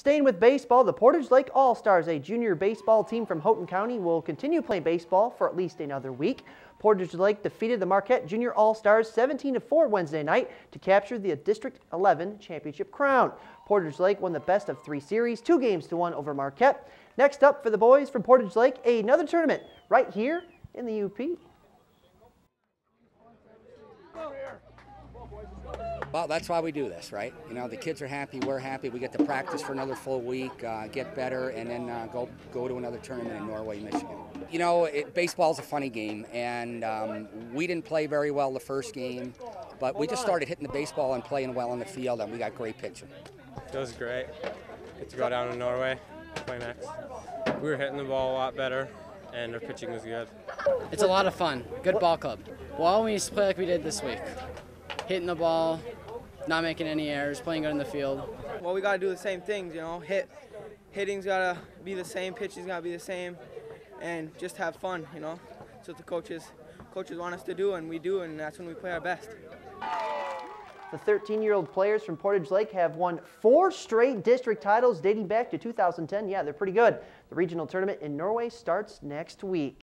Staying with baseball, the Portage Lake All-Stars, a junior baseball team from Houghton County, will continue playing baseball for at least another week. Portage Lake defeated the Marquette Junior All-Stars 17-4 Wednesday night to capture the District 11 championship crown. Portage Lake won the best of three series, two games to one over Marquette. Next up for the boys from Portage Lake, another tournament right here in the UP. Well, that's why we do this, right? You know, the kids are happy, we're happy. We get to practice for another full week, uh, get better, and then uh, go go to another tournament in Norway, Michigan. You know, it, baseball's a funny game, and um, we didn't play very well the first game, but we just started hitting the baseball and playing well in the field, and we got great pitching. It was great. Get to go down to Norway, play next. We were hitting the ball a lot better, and our pitching was good. It's a lot of fun. Good ball club. Well, we used to play like we did this week hitting the ball, not making any errors, playing good in the field. Well, we got to do the same things, you know. Hit, hitting's got to be the same, pitching's got to be the same, and just have fun, you know. That's what the coaches coaches want us to do, and we do, and that's when we play our best. The 13-year-old players from Portage Lake have won four straight district titles dating back to 2010. Yeah, they're pretty good. The regional tournament in Norway starts next week.